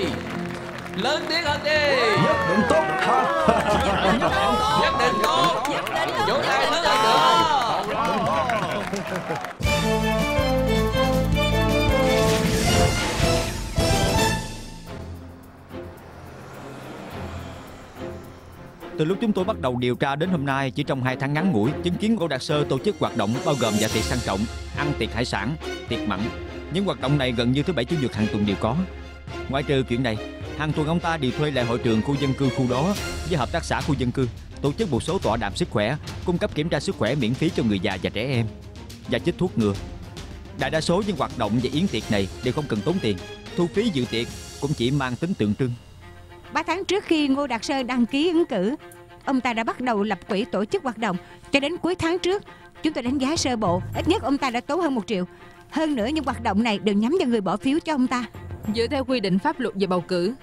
Lớn tiếng hơn đi. Nhất định tốt Nhất định tốt. Vỗ tay lớn hơn nữa. Từ lúc chúng tôi bắt đầu điều tra đến hôm nay, chỉ trong 2 tháng ngắn ngủi, chứng kiến Ngô Đạt Sơ tổ chức hoạt động bao gồm dạ tiệc sang trọng, ăn tiệc hải sản, tiệc mặn. Những hoạt động này gần như thứ bảy chủ nhật hàng tuần đều có. ngoại trừ chuyện này, Hàng tuần ông ta đều thuê lại hội trường khu dân cư khu đó với hợp tác xã khu dân cư tổ chức một số tọa đàm sức khỏe, cung cấp kiểm tra sức khỏe miễn phí cho người già và trẻ em và chích thuốc ngừa. Đại đa số những hoạt động và yến tiệc này đều không cần tốn tiền, thu phí dự tiệc cũng chỉ mang tính tượng trưng. Ba tháng trước khi Ngô Đạt Sơ đăng ký ứng cử, ông ta đã bắt đầu lập quỹ tổ chức hoạt động. Cho đến cuối tháng trước, chúng tôi đánh giá sơ bộ, ít nhất ông ta đã tốn hơn một triệu. Hơn nữa những hoạt động này đều nhắm vào người bỏ phiếu cho ông ta. Dựa theo quy định pháp luật về bầu cử,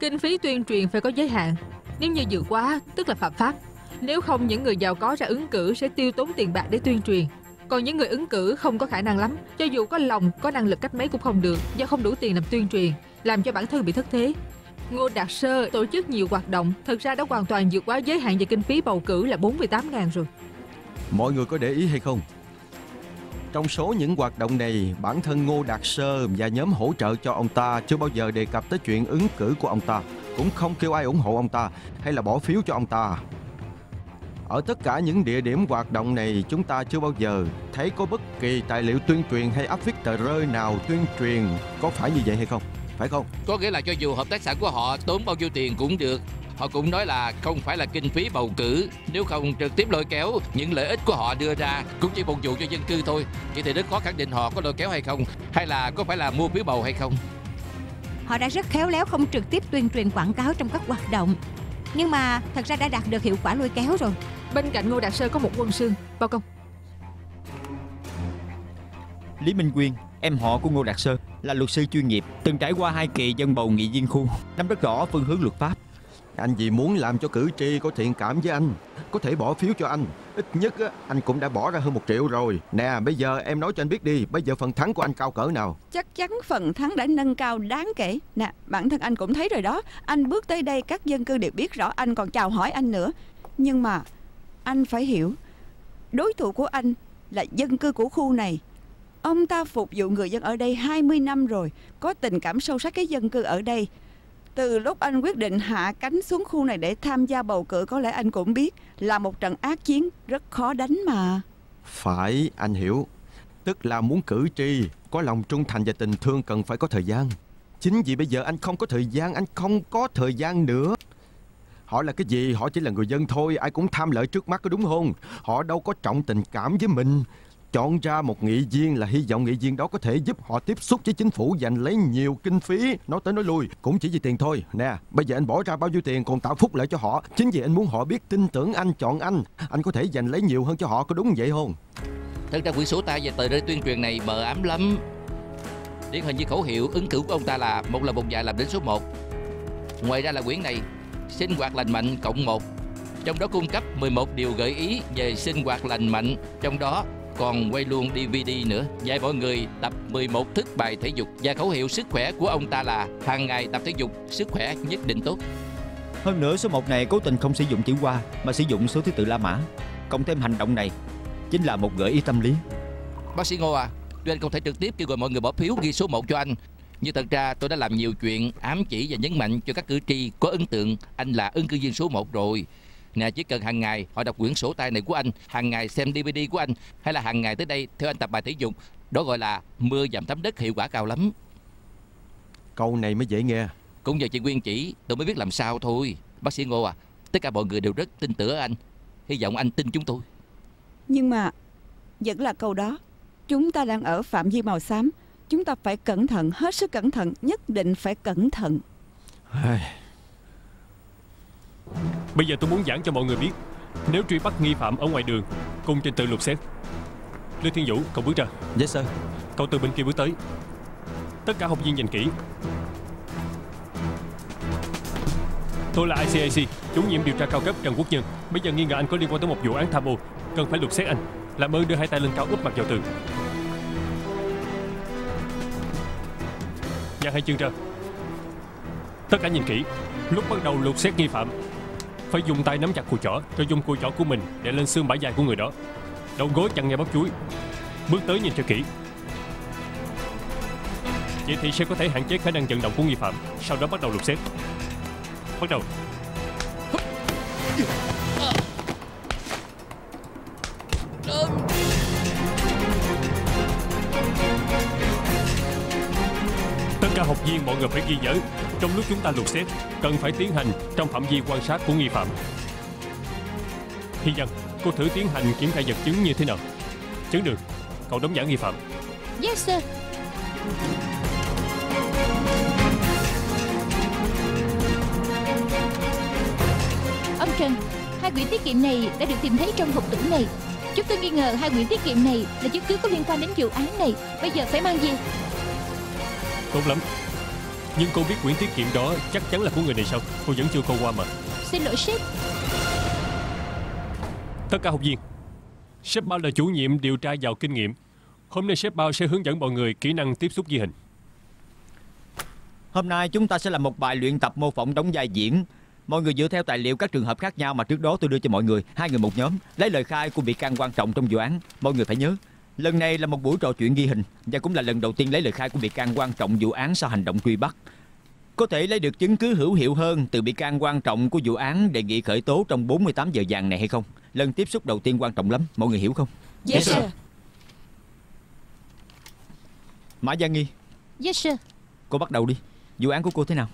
kinh phí tuyên truyền phải có giới hạn. Nếu như vượt quá, tức là phạm pháp. Nếu không, những người giàu có ra ứng cử sẽ tiêu tốn tiền bạc để tuyên truyền. Còn những người ứng cử không có khả năng lắm, cho dù có lòng, có năng lực cách mấy cũng không được, do không đủ tiền làm tuyên truyền, làm cho bản thân bị thất thế. Ngô Đạt Sơ tổ chức nhiều hoạt động, thật ra đã hoàn toàn vượt quá giới hạn về kinh phí bầu cử là 48 ngàn rồi. Mọi người có để ý hay không? Trong số những hoạt động này, bản thân Ngô Đạt Sơ và nhóm hỗ trợ cho ông ta chưa bao giờ đề cập tới chuyện ứng cử của ông ta, cũng không kêu ai ủng hộ ông ta hay là bỏ phiếu cho ông ta. Ở tất cả những địa điểm hoạt động này, chúng ta chưa bao giờ thấy có bất kỳ tài liệu tuyên truyền hay áp viết tờ rơi nào tuyên truyền, có phải như vậy hay không? Phải không? Có nghĩa là cho dù hợp tác xã của họ tốn bao nhiêu tiền cũng được Họ cũng nói là không phải là kinh phí bầu cử Nếu không trực tiếp lôi kéo những lợi ích của họ đưa ra Cũng chỉ phục vụ cho dân cư thôi Vậy thì rất khó khẳng định họ có lôi kéo hay không Hay là có phải là mua phiếu bầu hay không Họ đã rất khéo léo không trực tiếp tuyên truyền quảng cáo trong các hoạt động. Nhưng mà thật ra đã đạt được hiệu quả lôi kéo rồi. Bên cạnh Ngô Đạt Sơ có một quân sư, bao công. Lý Minh Quyên, em họ của Ngô Đạt Sơ, là luật sư chuyên nghiệp, từng trải qua hai kỳ dân bầu nghị viên khu, nắm rất rõ phương hướng luật pháp. Anh vì muốn làm cho cử tri có thiện cảm với anh Có thể bỏ phiếu cho anh. Ít nhất anh cũng đã bỏ ra hơn một triệu rồi. Nè bây giờ em nói cho anh biết đi Bây giờ phần thắng của anh cao cỡ nào? Chắc chắn phần thắng đã nâng cao đáng kể. Nè bản thân anh cũng thấy rồi đó. Anh bước tới đây các dân cư đều biết rõ Anh còn chào hỏi anh nữa. Nhưng mà anh phải hiểu Đối thủ của anh là dân cư của khu này Ông ta phục vụ người dân ở đây 20 năm rồi, Có tình cảm sâu sắc với dân cư ở đây. Từ lúc anh quyết định hạ cánh xuống khu này để tham gia bầu cử, có lẽ anh cũng biết là một trận ác chiến rất khó đánh mà. Phải, anh hiểu. Tức là muốn cử tri, Có lòng trung thành và tình thương cần phải có thời gian. Chính vì bây giờ anh không có thời gian, Anh không có thời gian nữa. Họ là cái gì? Họ chỉ là người dân thôi, Ai cũng tham lợi trước mắt có đúng không? Họ đâu có trọng tình cảm với mình. Chọn ra một nghị viên là hy vọng nghị viên đó có thể giúp họ tiếp xúc với chính phủ giành lấy nhiều kinh phí. Nói tới nói lui cũng chỉ vì tiền thôi. Nè, bây giờ anh bỏ ra bao nhiêu tiền còn tạo phúc lợi cho họ. Chính vì anh muốn họ biết tin tưởng anh, chọn anh. Anh có thể giành lấy nhiều hơn cho họ, có đúng vậy không? Thật ra quyển sổ tay về tờ rơi tuyên truyền này mờ ám lắm Điển hình như khẩu hiệu ứng cử của ông ta là Một là một dài làm đến số 1 Ngoài ra là quyển này Sinh hoạt lành mạnh cộng 1 Trong đó cung cấp 11 điều gợi ý về sinh hoạt lành mạnh Trong đó còn quay luôn DVD nữa. Dạy mọi người tập 11 thức bài thể dục và khẩu hiệu sức khỏe của ông ta là hàng ngày tập thể dục sức khỏe nhất định tốt. Hơn nữa số 1 này cố tình không sử dụng chữ hoa mà sử dụng số thứ tự La Mã. Cộng thêm hành động này chính là một gợi ý tâm lý. bác sĩ Ngô à tuy anh không thể trực tiếp kêu gọi mọi người bỏ phiếu ghi số 1 cho anh. Nhưng thật ra tôi đã làm nhiều chuyện ám chỉ và nhấn mạnh cho các cử tri có ấn tượng. Anh là ứng cử viên số 1 rồi Nè chỉ cần hàng ngày họ đọc quyển sổ tay này của anh Hàng ngày xem DVD của anh Hay là hàng ngày tới đây theo anh tập bài thể dục Đó gọi là mưa dầm thấm đất hiệu quả cao lắm. Câu này mới dễ nghe. Cũng nhờ chị Nguyên chỉ tôi mới biết làm sao thôi. Bác sĩ Ngô à Tất cả mọi người đều rất tin tưởng anh. Hy vọng anh tin chúng tôi. Nhưng mà vẫn là câu đó. Chúng ta đang ở phạm vi màu xám Chúng ta phải cẩn thận, hết sức cẩn thận Nhất định phải cẩn thận Bây giờ tôi muốn giảng cho mọi người biết Nếu truy bắt nghi phạm ở ngoài đường Cùng trình tự lục xét. Lê Thiên Vũ, cậu bước ra. Yes sir. Cậu từ bên kia bước tới. Tất cả học viên nhìn kỹ. Tôi là ICAC, chủ nhiệm điều tra cao cấp Trần Quốc Nhân. Bây giờ nghi ngờ anh có liên quan tới một vụ án tham ô. Cần phải lục xét anh. Làm ơn đưa hai tay lên cao úp mặt vào tường. Nhà hai chân ra. Tất cả nhìn kỹ. Lúc bắt đầu lục xét nghi phạm phải dùng tay nắm chặt cùi chỏ, Rồi dùng cùi chỏ của mình để lên xương bả dài của người đó. Đầu gối chặn ngay bắp chuối. Bước tới nhìn cho kỹ. Vậy thì sẽ có thể hạn chế khả năng vận động của nghi phạm. Sau đó bắt đầu lục xét Bắt đầu. Viên mọi người phải ghi nhớ. Trong lúc chúng ta lục xét Cần phải tiến hành trong phạm vi quan sát của nghi phạm. Hy Văn Cô thử tiến hành kiểm tra vật chứng như thế nào? Chứng được Cậu đóng giả nghi phạm. Yes sir. Ông Trần Hai quyển tiết kiệm này đã được tìm thấy trong hộp tủ này. Chúng tôi nghi ngờ hai quyển tiết kiệm này là chứng cứ có liên quan đến vụ án này. Bây giờ phải mang gì Tốt lắm Nhưng cô biết quyển tiết kiệm đó chắc chắn là của người này sao? Cô vẫn chưa coi qua mà. Xin lỗi sếp. Tất cả học viên Sếp Bao là chủ nhiệm điều tra giàu kinh nghiệm. Hôm nay sếp Bao sẽ hướng dẫn mọi người kỹ năng tiếp xúc ghi hình. Hôm nay chúng ta sẽ làm một bài luyện tập mô phỏng đóng vai diễn. Mọi người dựa theo tài liệu các trường hợp khác nhau mà trước đó tôi đưa cho mọi người. Hai người một nhóm Lấy lời khai của bị can quan trọng trong vụ án. Mọi người phải nhớ Lần này là một buổi trò chuyện ghi hình Và cũng là lần đầu tiên lấy lời khai của bị can quan trọng vụ án sau hành động truy bắt. Có thể lấy được chứng cứ hữu hiệu hơn từ bị can quan trọng của vụ án đề nghị khởi tố trong 48 giờ vàng này hay không? Lần tiếp xúc đầu tiên quan trọng lắm Mọi người hiểu không? Yes sir. Mã Gia Nghi. Yes sir. Cô bắt đầu đi. Vụ án của cô thế nào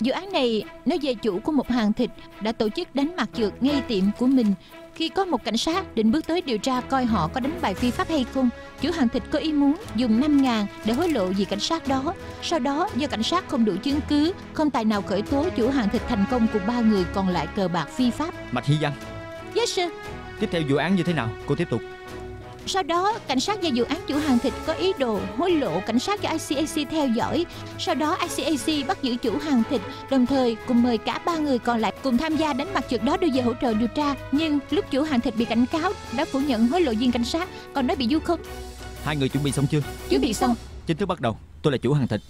Vụ án này nói về chủ của một hàng thịt đã tổ chức đánh mặt trượt ngay tiệm của mình. Khi có một cảnh sát định bước tới điều tra coi họ có đánh bài phi pháp hay không, chủ hàng thịt có ý muốn dùng 5 ngàn để hối lộ vị cảnh sát đó. Sau đó do cảnh sát không đủ chứng cứ, không tài nào khởi tố chủ hàng thịt thành công cùng ba người còn lại cờ bạc phi pháp. Mạch Hy Văn Yes sir. Tiếp theo vụ án như thế nào Cô tiếp tục Sau đó, cảnh sát do vụ án chủ hàng thịt có ý đồ hối lộ cảnh sát cho ICAC theo dõi. Sau đó, ICAC bắt giữ chủ hàng thịt, đồng thời cùng mời cả ba người còn lại cùng tham gia đánh mặt trượt đó đưa về hỗ trợ điều tra. Nhưng lúc chủ hàng thịt bị cảnh cáo, đã phủ nhận hối lộ viên cảnh sát, còn nói bị du khống. Hai người chuẩn bị xong chưa Chuẩn bị xong. Chính thức bắt đầu Tôi là chủ hàng thịt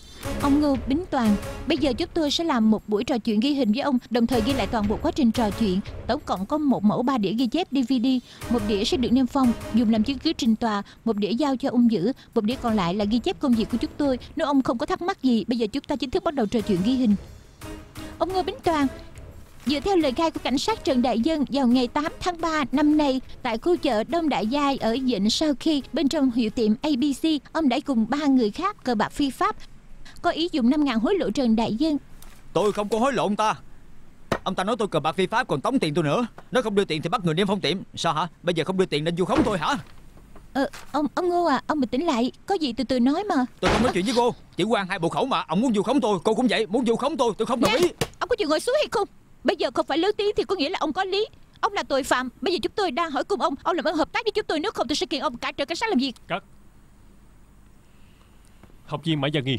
Ông Ngô Bính Toàn, bây giờ chúng tôi sẽ làm một buổi trò chuyện ghi hình với ông, đồng thời ghi lại toàn bộ quá trình trò chuyện. Tổng cộng có một mẫu ba đĩa ghi chép DVD, một đĩa sẽ được niêm phong dùng làm chứng cứ trình tòa, một đĩa giao cho ông giữ, một đĩa còn lại là ghi chép công việc của chúng tôi. Nếu ông không có thắc mắc gì, bây giờ chúng ta chính thức bắt đầu trò chuyện ghi hình. Ông Ngô Bính Toàn, Dựa theo lời khai của cảnh sát Trần Đại Dân vào ngày 8 tháng 3 năm nay tại khu chợ Đông Đại Giai ở Vịnh sau khi bên trong hiệu tiệm ABC, ông đã cùng ba người khác cờ bạc phi pháp. Có ý dùng 5 ngàn hối lộ Trần Đại Dân. Tôi không có hối lộ ông ta. Ông ta nói tôi cờ bạc phi pháp còn tống tiền tôi nữa. Nếu không đưa tiền thì bắt người niêm phong tiệm. Sao hả? Bây giờ không đưa tiền nên vu khống tôi hả? Ờ, ông ông Ngô à, ông bình tĩnh lại, có gì từ từ nói mà. Tôi không nói chuyện với cô. Chỉ quan hai bộ khẩu mà Ông muốn vu khống tôi Cô cũng vậy Muốn vu khống tôi Tôi không đồng Nè, ý. ông có chịu ngồi xuống hay không? Bây giờ không phải lớn tiếng thì có nghĩa là ông có lý. Ông là tội phạm, bây giờ chúng tôi đang hỏi cùng ông, ông làm ơn hợp tác với chúng tôi. Nếu không tôi sẽ kiện ông cả trời cảnh sát làm gì? Cắt Học viên Mã Gia Nghi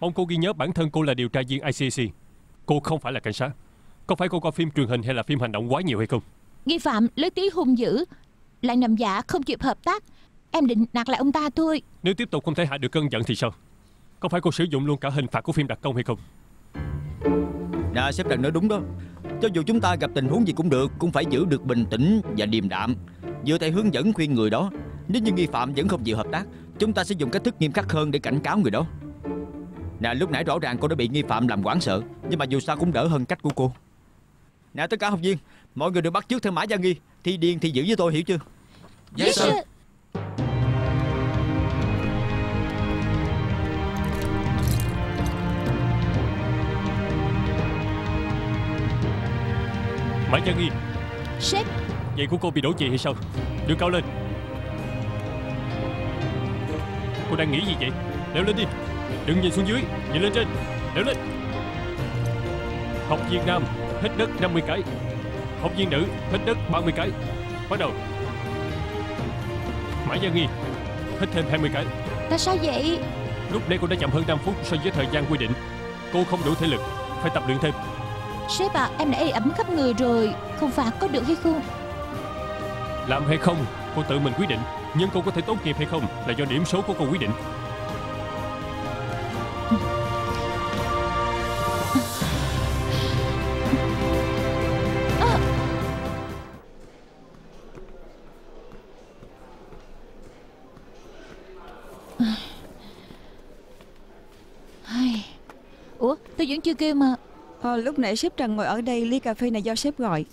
Mong cô ghi nhớ bản thân cô là điều tra viên ICC Cô không phải là cảnh sát. Có phải cô coi phim truyền hình hay là phim hành động quá nhiều hay không? Nghi phạm lớn tiếng hung dữ, lại nằm giả không chịu hợp tác. Em định nạt lại ông ta thôi. Nếu tiếp tục không thể hạ được cơn giận thì sao? Có phải cô sử dụng luôn cả hình phạt của phim đặc công hay không Nè sếp đang nói đúng đó. Cho dù chúng ta gặp tình huống gì cũng được Cũng phải giữ được bình tĩnh và điềm đạm Dựa theo hướng dẫn khuyên người đó. Nếu như nghi phạm vẫn không chịu hợp tác Chúng ta sẽ dùng cách thức nghiêm khắc hơn để cảnh cáo người đó. Nè lúc nãy rõ ràng cô đã bị nghi phạm làm hoảng sợ Nhưng mà dù sao cũng đỡ hơn cách của cô. Nè tất cả học viên Mọi người được bắt trước theo mã gia nghi Thi điên thì giữ với tôi hiểu chưa? Yes, sir. Mã Gia Nghi Sếp, Giày của cô bị đổ chì hay sao? Đưa cao lên. Cô đang nghĩ gì vậy? Leo lên đi. Đừng nhìn xuống dưới Nhìn lên trên. Leo lên. Học viên nam Hít đất 50 cái. Học viên nữ Hít đất 30 cái. Bắt đầu. Mã Gia Nghi Hít thêm 20 cái. Tại sao vậy? Lúc nãy cô đã chậm hơn 5 phút so với thời gian quy định. Cô không đủ thể lực Phải tập luyện thêm Sếp à, em đã ê ẩm khắp người rồi, không phạt có được hay không? Làm hay không Cô tự mình quyết định Nhưng cô có thể tốt nghiệp hay không Là do điểm số của cô quyết định. Ủa, tôi vẫn chưa kêu mà. Lúc nãy sếp Trần ngồi ở đây ly cà phê này do sếp gọi.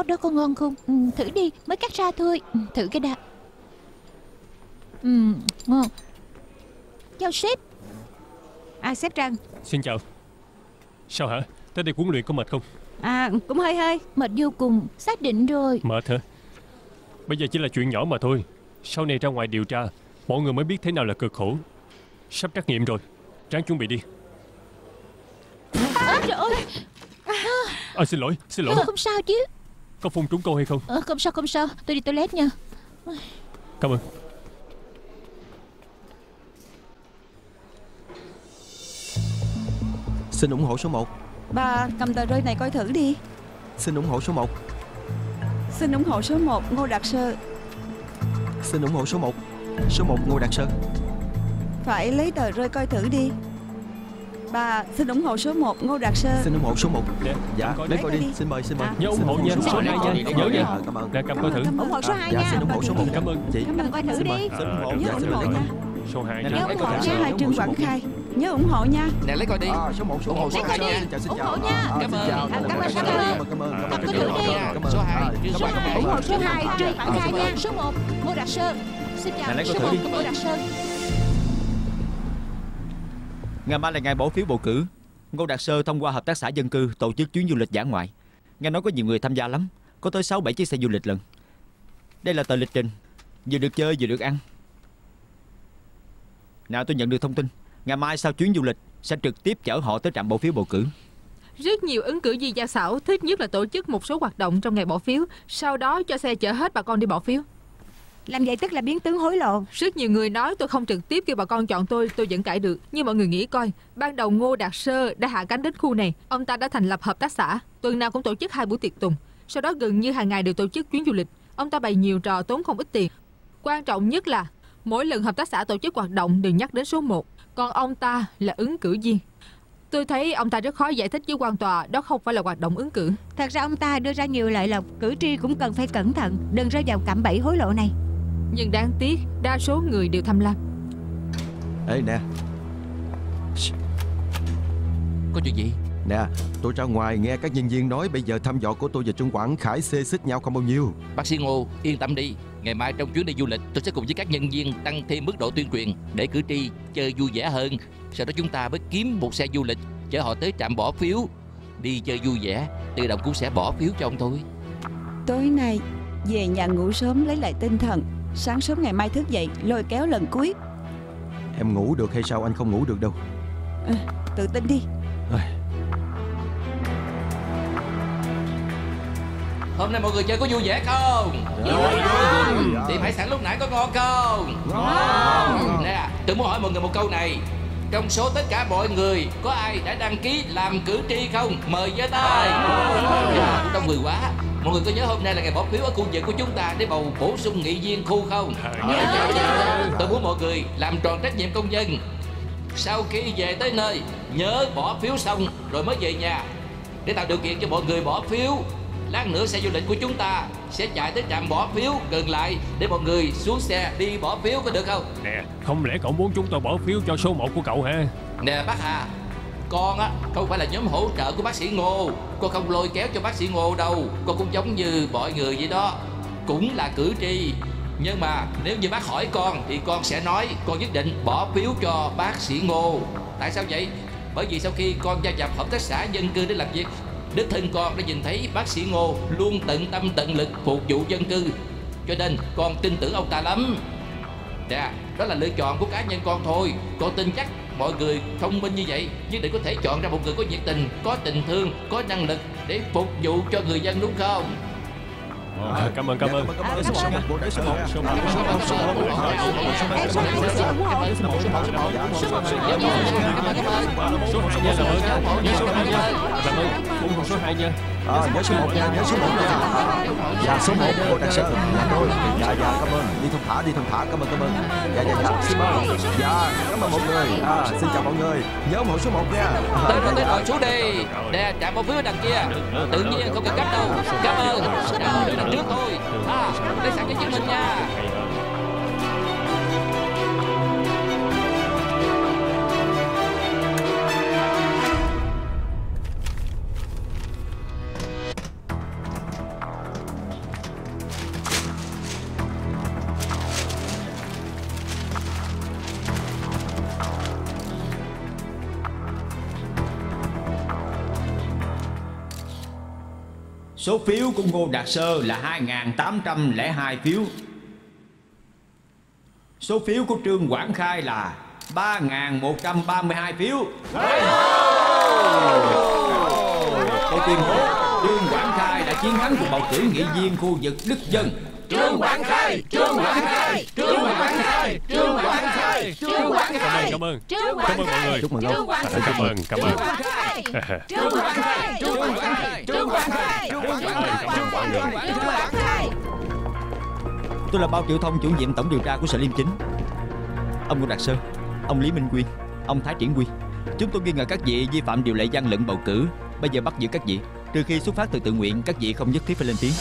Hot đó có ngon không ừ, Thử đi mới cắt ra thôi. Ừ, Thử cái đã. Ừ ngon. Chào sếp. À sếp Trần Xin chào. Sao hả? Tới đây huấn luyện có mệt không? À cũng hơi hơi. Mệt vô cùng. Xác định rồi. Mệt hả? Bây giờ chỉ là chuyện nhỏ mà thôi. Sau này ra ngoài điều tra Mọi người mới biết thế nào là cực khổ. Sắp trắc nghiệm rồi. Ráng chuẩn bị đi. À, Trời ơi. À xin lỗi Xin lỗi. Không sao chứ Có phun trúng cô hay không? À, Không sao không sao. Tôi đi toilet nha. Cảm ơn. Xin ủng hộ số 1 Bà cầm tờ rơi này coi thử đi. Xin ủng hộ số 1 Xin ủng hộ số 1 Ngô Đạt Sơ. Xin ủng hộ số 1 Số 1 Ngô Đạt Sơn Phải lấy tờ rơi coi thử đi Bà xin ủng hộ số 1 Ngô Đạt Sơ Xin ủng hộ số 1 Dạ, Dạ coi lấy đi. coi Lấy đi đi. Xin mời xin mời À. Nhớ ủng hộ nha, số số một. hai nha, Dạ, nhớ nha. dạ, Cảm ơn Nè cầm coi thử Cảm ơn. ủng hộ số 2 Dạ nha xin ủng hộ số 1 Cảm ơn Chị Cầm coi thử Xin đi mời. Xin ủng hộ, nhớ ủng hộ nha Số 2 Nè, nha Nhớ lấy ủng coi hộ nha Hai Trương Quảng. Khai Nhớ ủng hộ nha Nè lấy coi đi À, số 1 số 1 Ủng hộ số hai nha. Xin Ủng hộ nha. Cảm Xin ơn. Cảm ơn, Cảm cảm ơn ơn. Cảm ơn Cầm coi thử đi. Cảm ơn Số hai, À, Trương số Quảng hai. Khai. ủng hộ số Số hai, 2 Trương Quảng Khai nha. Số 1 Ngô Đạt Sơn Xin chào lấy coi Số thử 1 đi. Ngô Đạt Sơn Ngày mai là ngày bỏ phiếu bầu cử. Ngô Đạt Sơ thông qua hợp tác xã dân cư tổ chức chuyến du lịch giả ngoại. Nghe nói có nhiều người tham gia lắm Có tới 6-7 chiếc xe du lịch lần. Đây là tờ lịch trình Vừa được chơi vừa được ăn. Nào tôi nhận được thông tin Ngày mai sau chuyến du lịch Sẽ trực tiếp chở họ tới trạm bỏ phiếu bầu cử. Rất nhiều ứng cử viên gia xảo thích nhất là tổ chức một số hoạt động trong ngày bỏ phiếu, sau đó cho xe chở hết bà con đi bỏ phiếu. Làm vậy tức là biến tướng hối lộ Rất nhiều người nói tôi không trực tiếp kêu bà con chọn tôi, tôi vẫn cãi được. Nhưng mọi người nghĩ coi, ban đầu Ngô Đạt Sơ đã hạ cánh đến khu này, ông ta đã thành lập hợp tác xã, tuần nào cũng tổ chức hai buổi tiệc tùng. Sau đó gần như hàng ngày đều tổ chức chuyến du lịch. Ông ta bày nhiều trò tốn không ít tiền. Quan trọng nhất là mỗi lần hợp tác xã tổ chức hoạt động đều nhắc đến số 1, còn ông ta là ứng cử viên. Tôi thấy ông ta rất khó giải thích với quan tòa đó không phải là hoạt động ứng cử. Thật ra ông ta đưa ra nhiều lợi lộc Cử tri cũng cần phải cẩn thận Đừng rơi vào cạm bẫy hối lộ này Nhưng đáng tiếc, đa số người đều tham lam. Ê nè. Có chuyện gì? Nè tôi ra ngoài nghe các nhân viên nói Bây giờ thăm dò của tôi và Trung Quảng Khải xê xích nhau không bao nhiêu. Bác sĩ Ngô yên tâm đi. Ngày mai trong chuyến đi du lịch tôi sẽ cùng với các nhân viên tăng thêm mức độ tuyên truyền Để cử tri chơi vui vẻ hơn. Sau đó chúng ta mới kiếm một xe du lịch Chở họ tới trạm bỏ phiếu. Đi chơi vui vẻ Tự động cũng sẽ bỏ phiếu cho ông thôi. Tối nay về nhà ngủ sớm lấy lại tinh thần Sáng sớm ngày mai thức dậy lôi kéo lần cuối Em ngủ được hay sao anh không ngủ được đâu Tự tin đi Hôm nay mọi người chơi có vui vẻ không? Tìm hải sản lúc nãy có ngon không? Ngon Nè tôi muốn hỏi mọi người một câu này trong số tất cả mọi người có ai đã đăng ký làm cử tri không? Mời giơ tay. Dạ, đông người quá. Mọi người có nhớ hôm nay là ngày bỏ phiếu ở khu vực của chúng ta để bầu bổ sung nghị viên khu không? Tôi muốn mọi người làm tròn trách nhiệm công dân. Sau khi về tới nơi, nhớ bỏ phiếu xong rồi mới về nhà để tạo điều kiện cho mọi người bỏ phiếu. Lát nữa xe du lịch của chúng ta sẽ chạy tới trạm bỏ phiếu gần lại để mọi người xuống xe đi bỏ phiếu có được không? Nè Không lẽ cậu muốn chúng tôi bỏ phiếu cho số 1 của cậu hả Nè bác Hà con á, không phải là nhóm hỗ trợ của bác sĩ Ngô. Con không lôi kéo cho bác sĩ Ngô đâu. Con cũng giống như mọi người vậy đó. Cũng là cử tri. Nhưng mà nếu như bác hỏi con Thì con sẽ nói, con nhất định bỏ phiếu cho bác sĩ Ngô. Tại sao vậy? Bởi vì sau khi con gia nhập hợp tác xã dân cư để làm việc, Đích thân con đã nhìn thấy bác sĩ Ngô Luôn tận tâm tận lực phục vụ dân cư. Cho nên con tin tưởng ông ta lắm. Nè đó là lựa chọn của cá nhân con thôi. Con tin chắc mọi người thông minh như vậy nhất định có thể chọn ra một người có nhiệt tình Có tình thương, có năng lực Để phục vụ cho người dân đúng không? à, Cảm ơn cảm ơn Cảm ơn số 1 Bộ để số 1 Số 1 Số 1 Số 1 Em số hộ Số 1 số 1 số 1 Số 1 Số 2 nha Cảm ơn Nhớ số 2 À, nhớ số 1 nha, nhớ số 1 nha. Dạ, số 1 cô Đạt Sơn. Dạ, tôi. Dạ, dạ, cảm ơn. Đi thông thả, đi thông thả, cảm ơn, cảm ơn. Dạ, dạ, dạ, xin mời Dạ, cảm ơn mọi người. À, xin chào mọi người. Nhớ ủng hộ số 1 nha. Tới rồi, tới rồi, xuống đi Nè, trạm bỏ phía đằng kia Tự nhiên không cần cấp đâu Cảm ơn Đã đằng trước thôi À, lấy sẵn cái chứng minh nha Số phiếu của Ngô Đạt Sơ là 2.802 phiếu Số phiếu của Trương Quảng Khai là 3.132 phiếu Tôi tuyên bố Trương Quảng Khai đã chiến thắng cuộc bầu cử nghị viên khu vực Đức Dân Trương Quảng Khai Trương Quảng Khai Trương Quảng Khai Trương Quảng Khai Trương Quảng Cảm ơn, cảm ơn Cảm ơn mọi người Chúc mừng ông Cảm ơn, cảm ơn Trương Quảng Khai Trương Quảng Khai Trương Quảng Khai Trương Quảng Khai Trương Khai Tôi là Bao Triệu Thông chủ nhiệm tổng điều tra của Sở Liêm Chính. Ông Ngô Đạt Sơn Ông Lý Minh Quyên Ông Thái Triển Quy. Chúng tôi nghi ngờ các vị vi phạm điều lệ gian lận bầu cử. Bây giờ bắt giữ các vị. Trừ khi xuất phát từ tự nguyện Các vị không nhất thiết phải lên tiếng.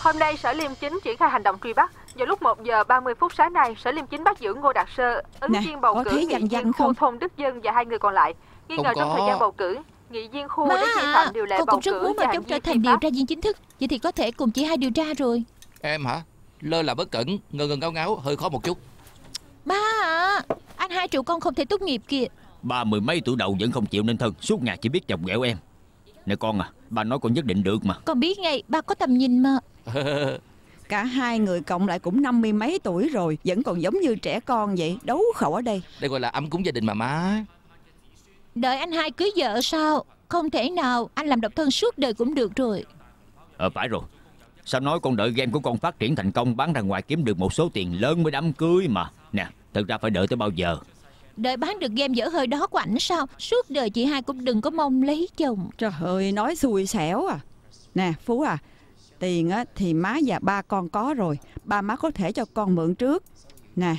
Hôm nay Sở Liêm Chính triển khai hành động truy bắt. Vào lúc 1 giờ 30 phút sáng nay, Sở Liêm Chính bắt giữ Ngô Đạt Sơ, ứng viên bầu cử danh viên danh khu không? thôn Đức Dân và hai người còn lại. Nghi Không ngờ trong có. thời gian bầu cử, nghị viên khu Má! đã vi phạm điều lệ con bầu cũng rất muốn hành chóng trở thành điều tra viên chính thức. Vậy thì có thể cùng chị hai điều tra rồi. Em hả? Lơ là bất cẩn Ngơ ngơ ngáo ngáo Hơi khó một chút. Má à Anh hai triệu con không thể tốt nghiệp kìa. Ba mười mấy tuổi đầu vẫn không chịu nên thân Suốt ngày chỉ biết chọc ghẹo em. Nè con à Ba nói con nhất định được mà. Con biết ngay ba có tầm nhìn mà. Cả hai người cộng lại cũng năm mươi mấy tuổi rồi Vẫn còn giống như trẻ con vậy Đấu khẩu ở đây. Đây gọi là ấm cúng gia đình mà má Đợi anh hai cưới vợ sao? Không thể nào Anh làm độc thân suốt đời cũng được rồi. Ờ phải rồi. Sao nói con đợi game của con phát triển thành công Bán ra ngoài kiếm được một số tiền lớn mới đám cưới mà. Nè thực ra phải đợi tới bao giờ? Đợi bán được game dở hơi đó của ảnh sao? Suốt đời chị hai cũng đừng có mong lấy chồng. Trời ơi nói xui xẻo à. Nè Phú à Tiền á, thì má và ba con có rồi. Ba má có thể cho con mượn trước. Nè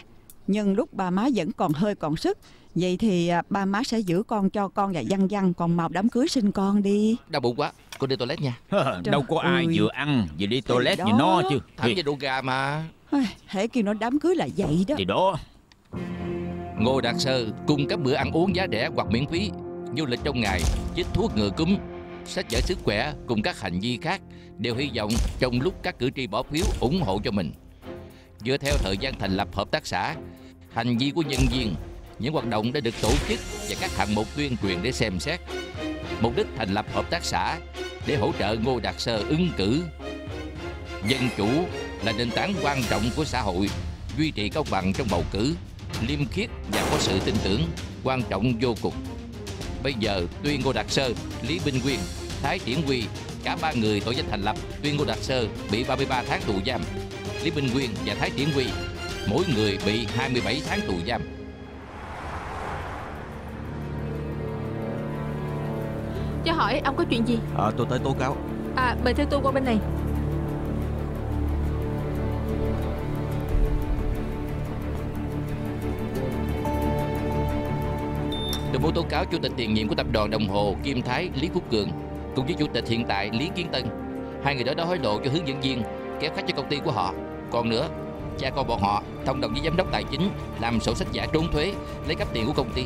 Nhưng lúc ba má vẫn còn hơi còn sức Vậy thì à, ba má sẽ giữ con cho con và văn văn. Còn mau đám cưới sinh con đi. Đau bụng quá Con đi toilet nha. Đâu có ai ơi. vừa ăn Vừa đi toilet đó. nó chứ. Thì, về đồ gà mà. Hễ kêu nó đám cưới là vậy đó. Thì đó. Ngô Đạt Sơ cung cấp bữa ăn uống giá rẻ hoặc miễn phí, du lịch trong ngày, chích thuốc ngừa cúm, sách vở sức khỏe cùng các hành vi khác đều hy vọng trong lúc các cử tri bỏ phiếu ủng hộ cho mình. Dựa theo thời gian thành lập hợp tác xã, hành vi của nhân viên, những hoạt động đã được tổ chức và các hạng mục tuyên truyền để xem xét. Mục đích thành lập hợp tác xã để hỗ trợ Ngô Đạt Sơ ứng cử. Dân chủ là nền tảng quan trọng của xã hội, duy trì công bằng trong bầu cử liêm khiết và có sự tin tưởng quan trọng vô cùng. Bây giờ tuyên Ngô Đạt Sơ, Lý Binh Quyên, Thái Triển Huy, cả ba người tội danh thành lập tuyên Ngô Đạt Sơ bị 33 tháng tù giam. Lý Binh Nguyên và Thái Triển Huy mỗi người bị 27 tháng tù giam. Cho hỏi ông có chuyện gì? À tôi tới tố cáo À mời theo tôi qua bên này Tôi muốn tố cáo chủ tịch tiền nhiệm của tập đoàn Đồng Hồ Kim Thái Lý Quốc Cường cùng với chủ tịch hiện tại Lý Kiến Tân. Hai người đó đã hối lộ cho hướng dẫn viên kéo khách cho công ty của họ. Còn nữa, cha con bọn họ thông đồng với giám đốc tài chính làm sổ sách giả trốn thuế lấy cắp tiền của công ty.